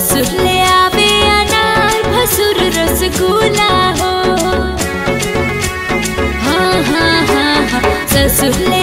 ससुर ले आवे अनार भसुर रसगुल्ला हो। हाँ हाँ हाँ हाँ ससुर ले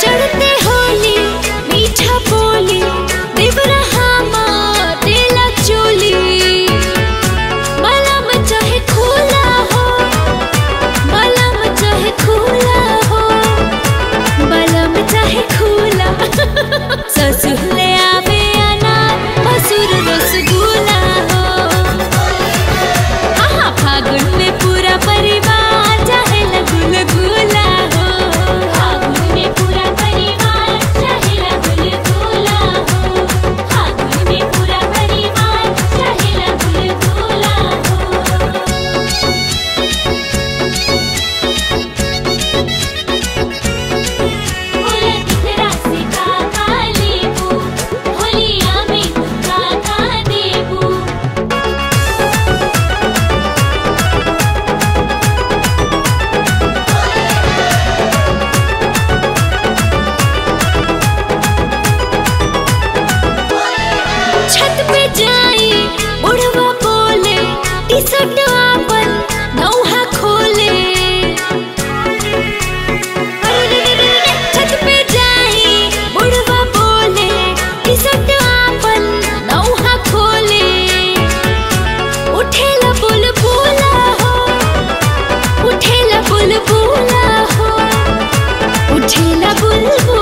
चढ़ते Ooh.